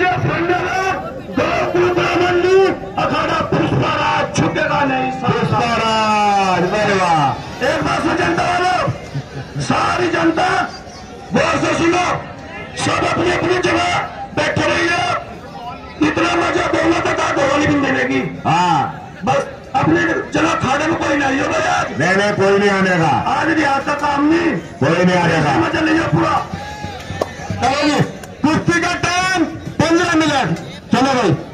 मुझे फंडेगा गोकुल मंडी अखाड़ा पुष्पराज छुटेगा नहीं पुष्पराज वाह। एक बात सुन जनता वालों सारी जनता गौर से सुनो। सब अपनी अपनी जगह बैठे रहिए। इतना मज़ा दोनों तक गोली भी मिलेगी। हाँ। बस अपने जगह खाने में कोई नहीं होगा यार। नहीं नहीं कोई नहीं आने का आज भी आज का काम नहीं। कोई नहीं आने का मज़ा लीजिए पूरा। कुश्ती का मिनट चलो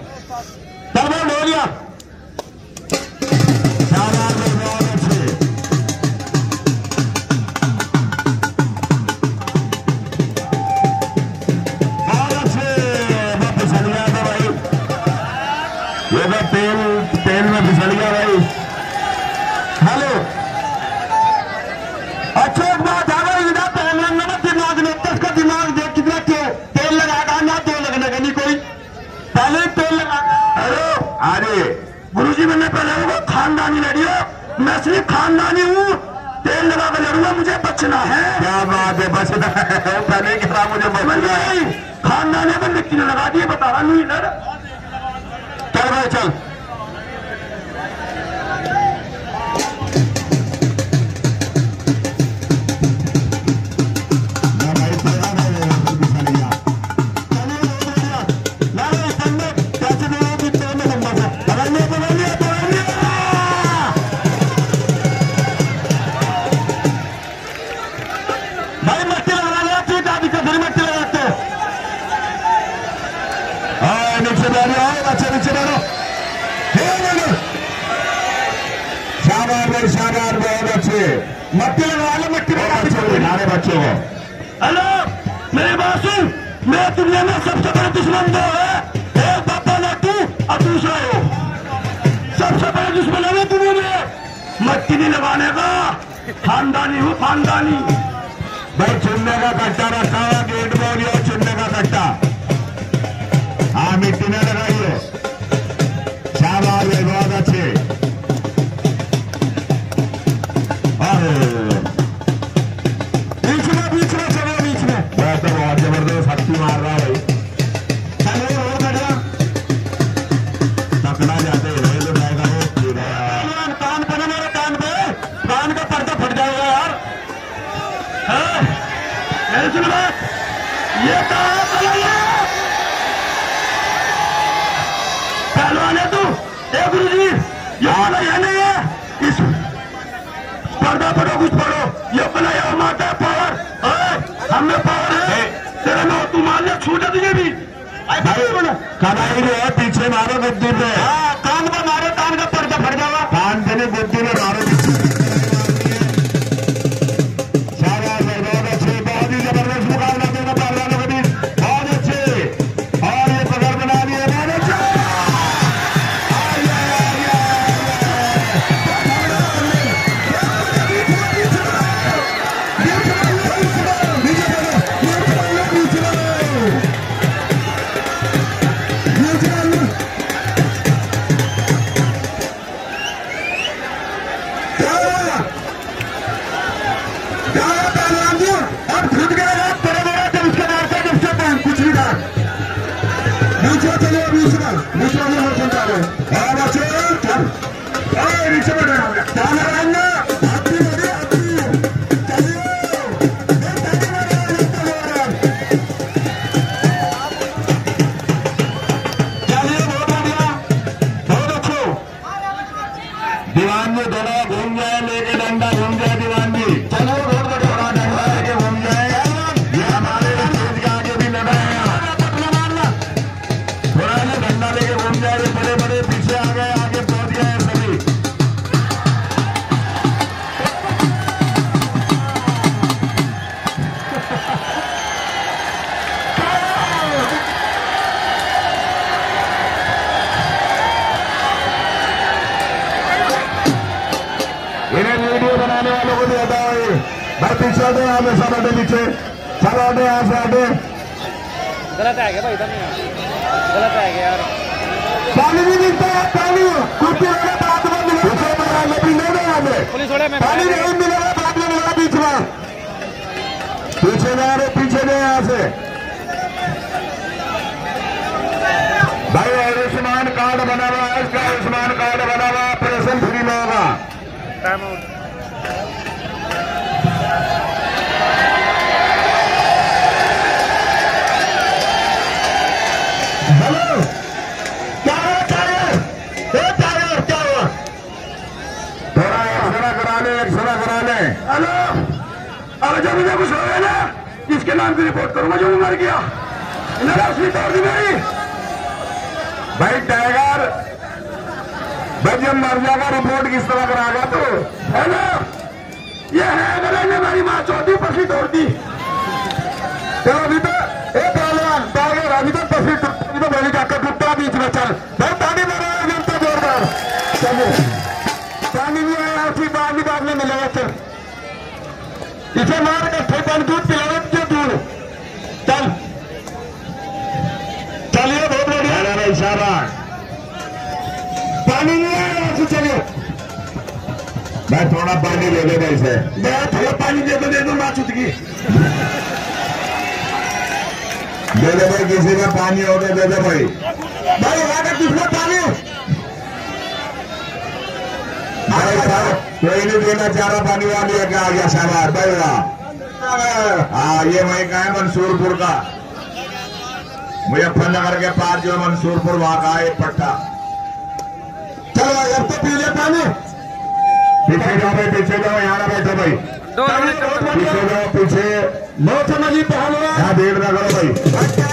मुझे गई खानदानी में मिट्टी लगा दिए बता रहा नहीं इधर। चल भाई चल। शाबाश शाबाश बहुत अच्छे मट्टी लगा मट्टी लगा बच्चों को हेलो, मेरी बात सुन दुनिया में सबसे बड़ा दुश्मन दो है। एक पापा लट्टू और दूसरा हो सबसे बड़ा दुश्मन है दुनिया में। मट्टी नहीं लगाने का। खानदानी हूँ, खानदानी। भाई, चुनने का कट्टा रखा हुआ, गेट में और ये चुनने का कट्टा। हाँ मिट्टी ने हत्ती मार रहा है भाई हो तकना जाते हैं तो है। कान पे ना मेरे कान पे कान का पर्दा फट जाएगा यार हाँ? मेरी सुन बात पहलवान? है तू ए गुरु जी ये नहीं है इस भाई कड़ाई जो है पीछे मारो गुद्दी कान पर मारो कान का पर्दा इन्हें वीडियो बनाने वालों को भी हटाओ भाई पीछे हटो यहाँ पे सब हटे पीछे। सब हटे यहाँ से हटे गलत है क्या भाई इधर नहीं गलत है क्या यार? पानी भी मिलता है पानी। कुर्ती वाले बाद में मिलेगा पीछे बना ले पीने में यहाँ पे पुलिस वाले में पानी नहीं मिलेगा बाद में मिलेगा बीच में। पीछे जा रहे पीछे गए यहाँ से टाइम आउट हेलो क्या हुआ क्या हुआ ए, क्या हुआ क्या हुआ थोड़ा एक्सरा करा ले एक्सरा करा ले हेलो अरे जब मुझे कुछ होगा ना इसके नाम की रिपोर्ट करूँगा जो मर गया इन्होंने असली तोड़ दी मेरी भाई टाइगर भाई जब मर जाएगा रिपोर्ट किस तरह कराएगा तो? हेलो ये है अगर ने मेरी माँ चौथी पसली तोड़ दी चलो अभी तो ए पहलवान टाइगर अभी तो तस्वीर अभी तो मेरी काका टूटा बीच में चल। भाई, पानी मारा है जनता जोरदार चलो। पानी नहीं आया उसी बाद ही बाद में मिलेगा चल इसे मार के फिर पानी दूध पिलाओ क्यों दूर चल। चलिए, बहुत बढ़िया। शाबाश। मैं थोड़ा पानी दे लेगा इसे। मैं थोड़ा पानी दे दो दे दो माँ चुत की दे दे भाई किसी में पानी हो तो दे दे भाई। भाई वहाँ का किसमें पानी? अरे साहब कोई नहीं देना चाह रहा पानी वाली है आ गया शाबाश भाई वाह। हाँ ये वहीं का है मंसूरपुर का। मुजफ्फरनगर के पास जो है मंसूरपुर वहाँ का है पट्टा। चलो भाई अब तो पी ले पानी। पीछे जाओ भाई पीछे जाओ यहाँ बैठो भाई। पीछे जाओ पीछे। मौसम अली पहलवान। यहाँ भीड़ ना करो भाई।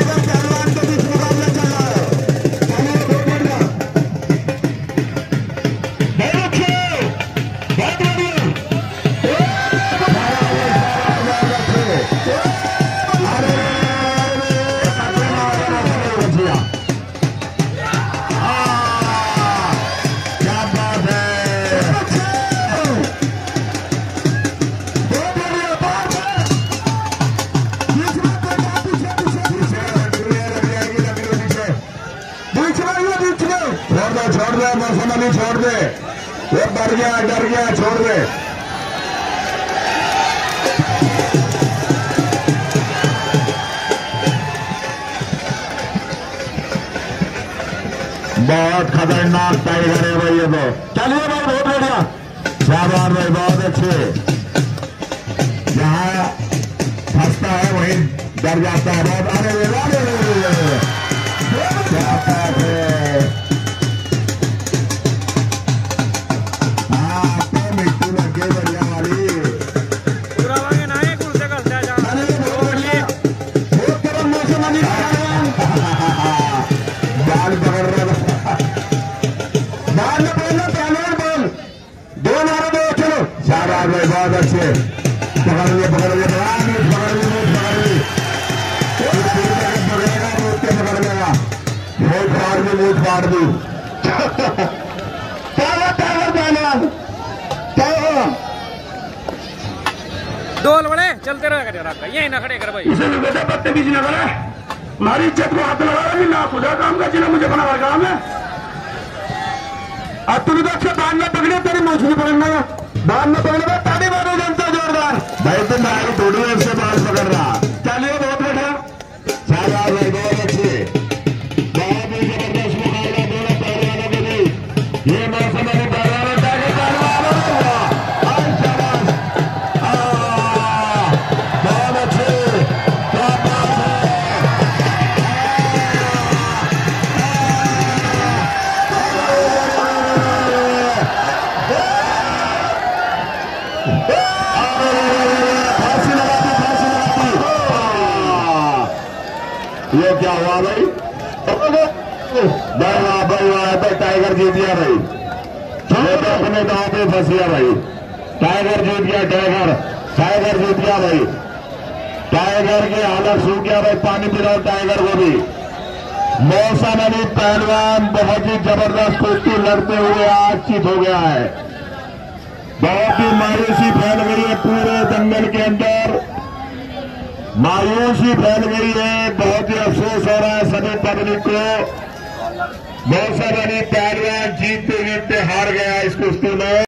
छोड़ दे। वो डर गया डर गया छोड़ दे। बहुत खतरनाक टाइगर है भाई ये तो चलिए भाई, बहुत बढ़िया। शाबाश भाई, बहुत अच्छे। जहाँ फंसता है, वहीं डर जाता है। बहुत अरे है हाँ। डोल बड़े चलते रह कर रखा यही ना खड़े कर भाई। इसे पत्ते बीच न करे हमारी इज़्ज़त को हाथ लगा रहा ना खुदा काम का जिला मुझे बना काम है अब तुमने तो अच्छा बाँध ना पकड़े, तेरी मछली पकड़ना बाँध ना पकड़े क्या हुआ भाई भाई वाह भाई भाई टाइगर जीत गया भाई अपने गाँव पे फंस गया भाई टाइगर जीत गया टाइगर टाइगर जीत गया भाई टाइगर की हालत सूख गया भाई पानी पिलाओ टाइगर को भी मौसम अली पहलवान बहुत ही ज़बरदस्त कुश्ती लड़ते हुए आज चित हो गया है बहुत ही मायूसी फैल गई है पूरे दंगल के अंदर मायूसी फैल गई है। बहुत ही अफसोस हो रहा है सभी पब्लिक को। मौसम अली पहलवान जीतते जीतते हार गया इस कुश्ती में।